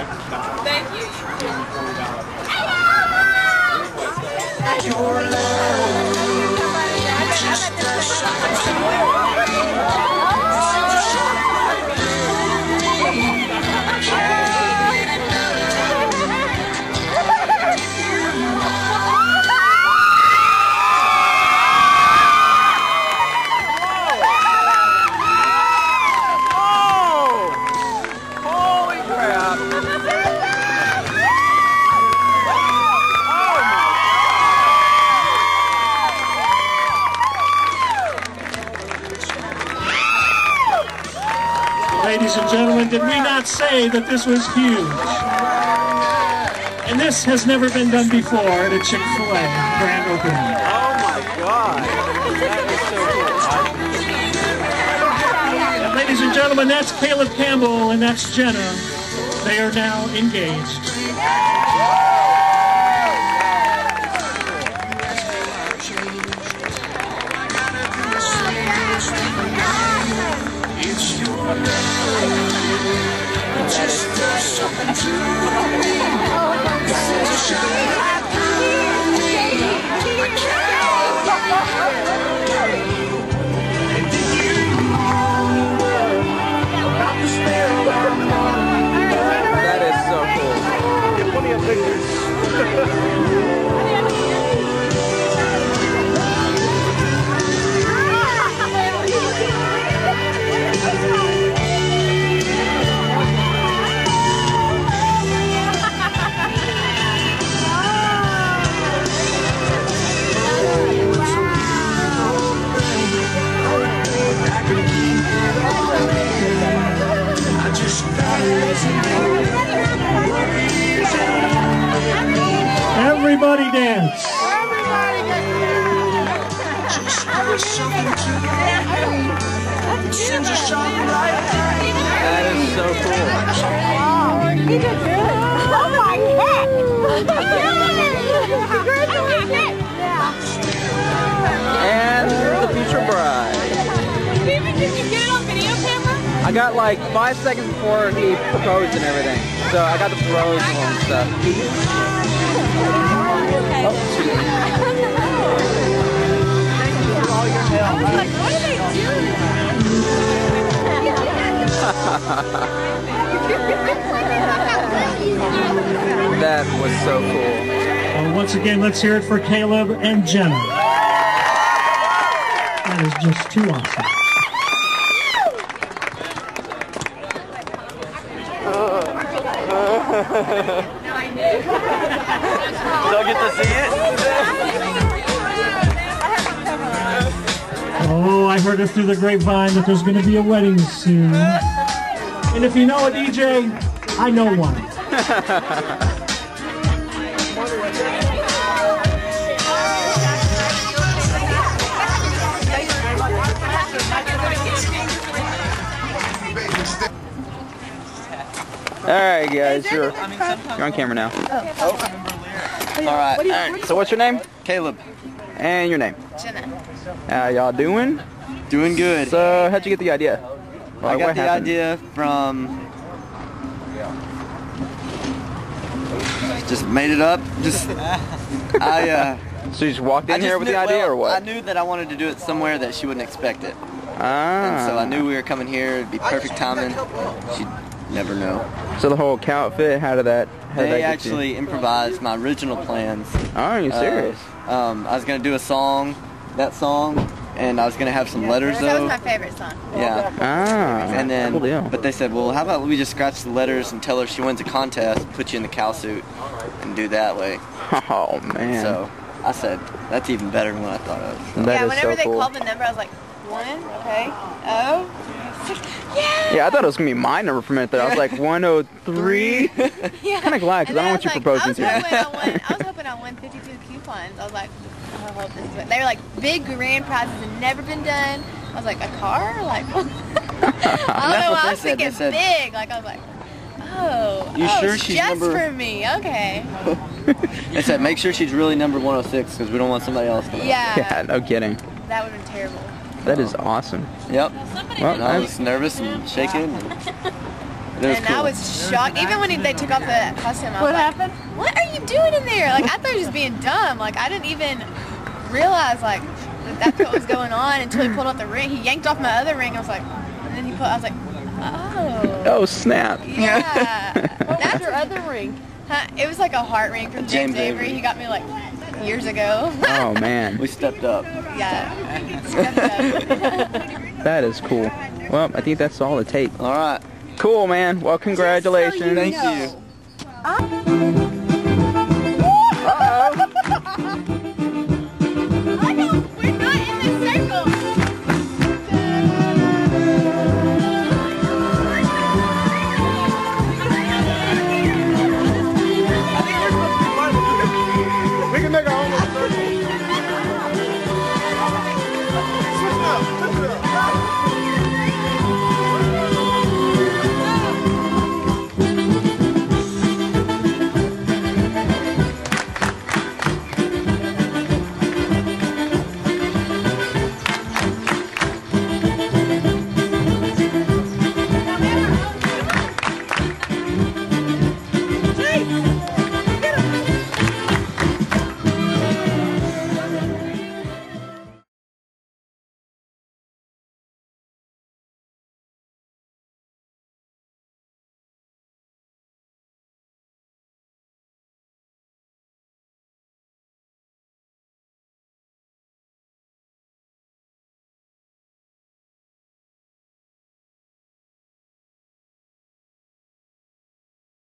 Thank you. Oh! Ladies and gentlemen, did we not say that this was huge? And this has never been done before at a Chick-fil-A grand opening. Oh my god! That is so cool. And ladies and gentlemen, that's Caleb Campbell and that's Jenna. They are now engaged. That is so cool. You did good. Oh my And the future bride. Did you get it on video camera? I got like five seconds before he proposed and everything. So I got the proposal and stuff. I was like, what are they doing? That was so cool. Well, once again, let's hear it for Caleb and Jenna. That is just too awesome. Don't get to see it? Oh, I heard it through the grapevine that there's going to be a wedding soon. And if you know a DJ, I know one. All right, guys, you're, you're on camera now. Oh. All right. All right. So what's your name? Caleb. And your name? Jenna. How y'all doing? Doing good. So how'd you get the idea? I got what the happened? idea from. Just made it up. Just I. Uh, So you just walked in I just here with knew, the idea, well, or what? I knew that I wanted to do it somewhere that she wouldn't expect it, ah. and so I knew we were coming here. It'd be perfect timing. She'd never know. So the whole cow fit, how did that? How did that They get you? actually improvised my original plans. Oh, are you Uh, serious? um, I was gonna do a song, that song, and I was gonna have some letters That was my favorite song. Yeah. ah. And then, cool deal. but they said, well, how about we just scratch the letters and tell her she wins a contest, put you in the cow suit, and do that way. oh man. So I said, that's even better than what I thought of. So, That yeah, is whenever so they cool. called the number, I was like, one, okay, oh, six, yeah. Yeah, I thought it was gonna be my number for a minute there. I was like 103. yeah. kinda glad because I don't want you was like- proposing I was to me. hoping I won. I was hoping I won 52 coupons. I was like, oh, I hope this is what. They were like big grand prizes had never been done. I was like, a car? Like, I don't That's know. what I they was said. They thinking said- big. Like I was like, oh, You oh, sure it's she's just number- for me? Okay. I said, make sure she's really number 106 because we don't want somebody else to. know." Yeah. Yeah, no kidding. That would have been terrible. That is awesome. Yep. Well, And I I- was nervous and shaking. And It was and cool. I was shocked. Even when they took off the costume, I was What like, happened? What are you doing in there? Like I thought he was just being dumb. Like I didn't even realize like that that's what was going on until he pulled off the ring. He yanked off my other ring. I was like, and then he put. I was like, oh. Oh snap! Yeah. What was That's your other ring? Huh, it was like a heart ring from James, James Avery. Avery. He got me like years ago. Oh man, We stepped up. yeah. that is cool. Well, I think that's all it takes. All right. Cool, man. Well, congratulations. Thank you. Uh-oh.